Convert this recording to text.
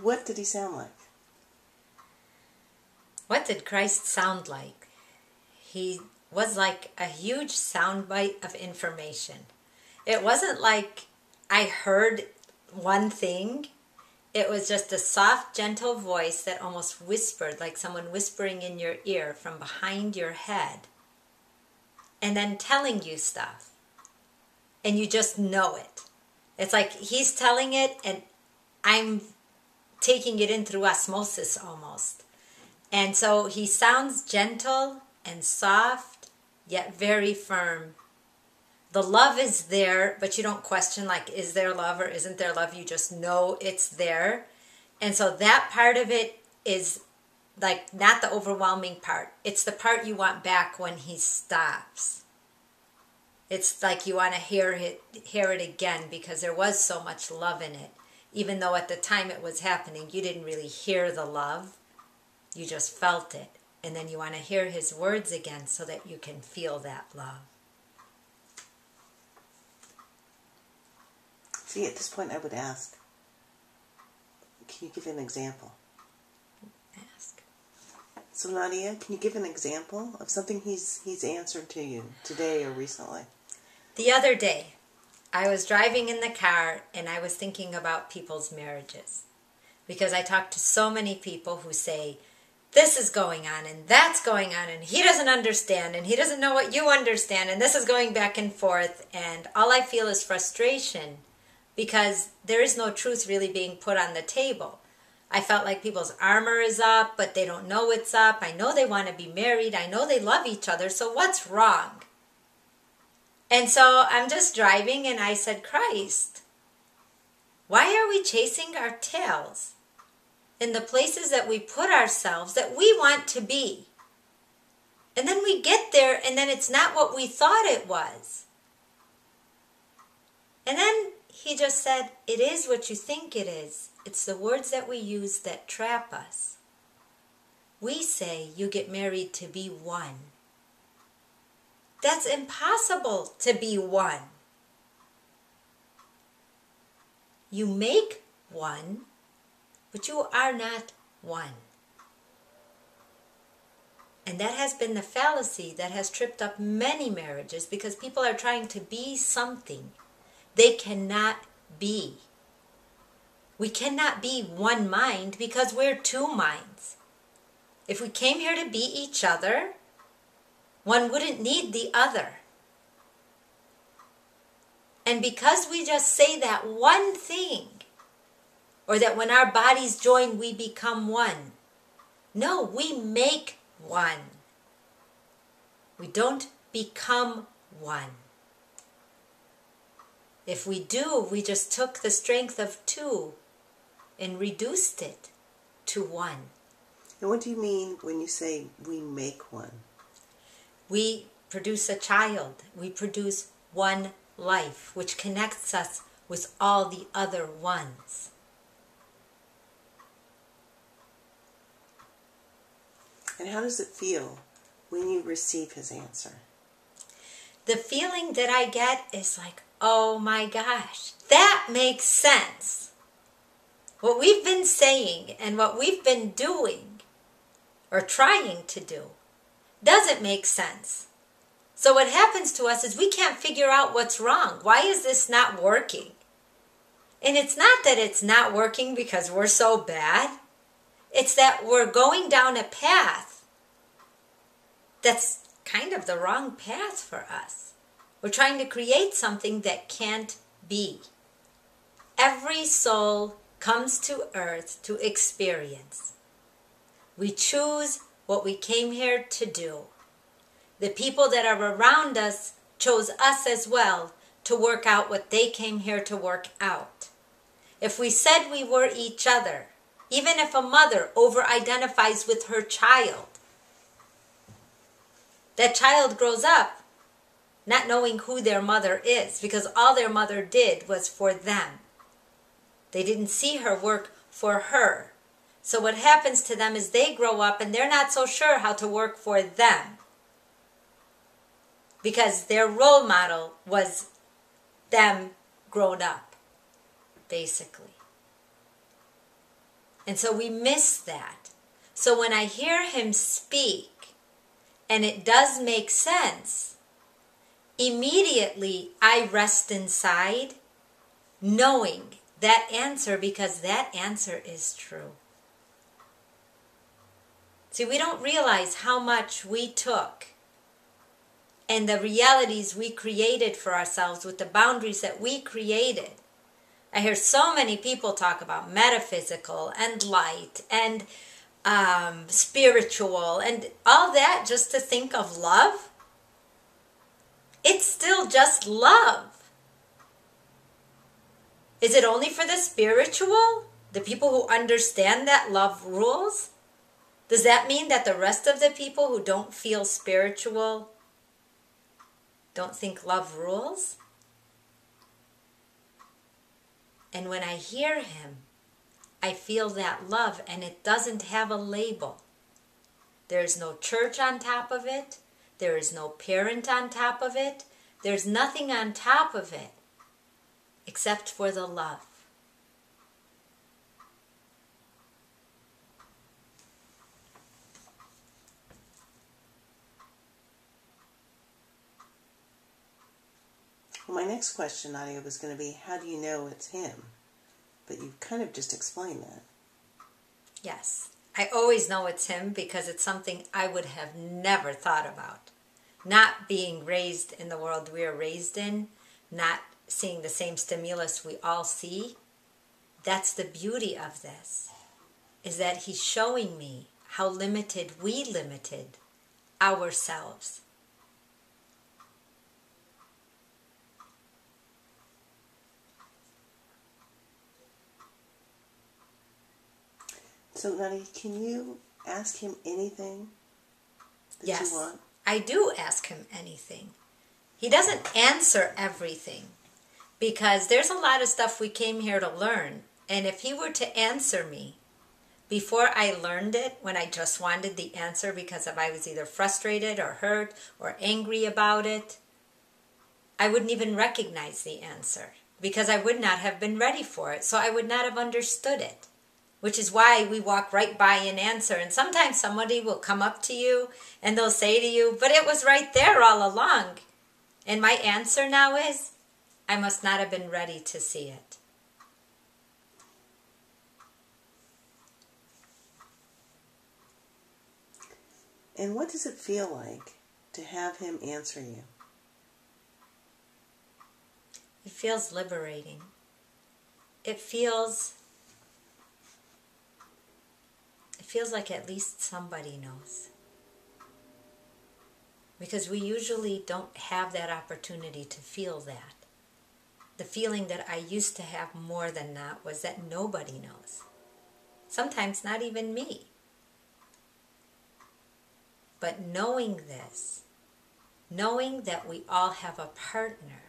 what did he sound like? What did Christ sound like? He was like a huge soundbite of information. It wasn't like I heard one thing. It was just a soft, gentle voice that almost whispered, like someone whispering in your ear from behind your head, and then telling you stuff. And you just know it. It's like he's telling it, and I'm taking it in through osmosis almost. And so he sounds gentle and soft, yet very firm. The love is there, but you don't question, like, is there love or isn't there love? You just know it's there. And so that part of it is like not the overwhelming part. It's the part you want back when he stops. It's like you want to hear it, hear it again because there was so much love in it. Even though at the time it was happening, you didn't really hear the love you just felt it. And then you want to hear his words again so that you can feel that love. See, at this point, I would ask, can you give an example? Ask. So, Nadia, can you give an example of something he's he's answered to you today or recently? The other day, I was driving in the car and I was thinking about people's marriages because I talk to so many people who say, this is going on and that's going on and he doesn't understand and he doesn't know what you understand and this is going back and forth and all I feel is frustration because there is no truth really being put on the table. I felt like people's armor is up, but they don't know it's up. I know they want to be married. I know they love each other. So what's wrong? And so I'm just driving and I said, Christ, why are we chasing our tails? in the places that we put ourselves that we want to be. And then we get there and then it's not what we thought it was. And then he just said, It is what you think it is. It's the words that we use that trap us. We say you get married to be one. That's impossible to be one. You make one but you are not one. And that has been the fallacy that has tripped up many marriages because people are trying to be something they cannot be. We cannot be one mind because we're two minds. If we came here to be each other, one wouldn't need the other. And because we just say that one thing, or that when our bodies join, we become one. No, we make one. We don't become one. If we do, we just took the strength of two and reduced it to one. And what do you mean when you say we make one? We produce a child. We produce one life, which connects us with all the other ones. And how does it feel when you receive his answer? The feeling that I get is like, oh my gosh, that makes sense. What we've been saying and what we've been doing or trying to do doesn't make sense. So what happens to us is we can't figure out what's wrong. Why is this not working? And it's not that it's not working because we're so bad. It's that we're going down a path that's kind of the wrong path for us. We're trying to create something that can't be. Every soul comes to earth to experience. We choose what we came here to do. The people that are around us chose us as well to work out what they came here to work out. If we said we were each other, even if a mother over identifies with her child, that child grows up not knowing who their mother is because all their mother did was for them. They didn't see her work for her. So what happens to them is they grow up and they're not so sure how to work for them. Because their role model was them grown up, basically. And so we miss that. So when I hear him speak and it does make sense, immediately I rest inside knowing that answer because that answer is true. See, we don't realize how much we took and the realities we created for ourselves with the boundaries that we created. I hear so many people talk about metaphysical and light and um, spiritual and all that just to think of love. It's still just love. Is it only for the spiritual? The people who understand that love rules? Does that mean that the rest of the people who don't feel spiritual don't think love rules? And when I hear him, I feel that love and it doesn't have a label. There is no church on top of it. There is no parent on top of it. There's nothing on top of it except for the love. Well, my next question, Nadia, was going to be how do you know it's him? But you've kind of just explained that. Yes. I always know it's him because it's something I would have never thought about. Not being raised in the world we are raised in, not seeing the same stimulus we all see. That's the beauty of this, is that he's showing me how limited we limited ourselves. So, Nadia, can you ask him anything that yes, you want? I do ask him anything. He doesn't answer everything because there's a lot of stuff we came here to learn. And if he were to answer me before I learned it, when I just wanted the answer because if I was either frustrated or hurt or angry about it, I wouldn't even recognize the answer because I would not have been ready for it. So I would not have understood it which is why we walk right by an answer. And sometimes somebody will come up to you and they'll say to you, But it was right there all along. And my answer now is, I must not have been ready to see it. And what does it feel like to have him answer you? It feels liberating. It feels feels like at least somebody knows. Because we usually don't have that opportunity to feel that. The feeling that I used to have more than that was that nobody knows. Sometimes not even me. But knowing this, knowing that we all have a partner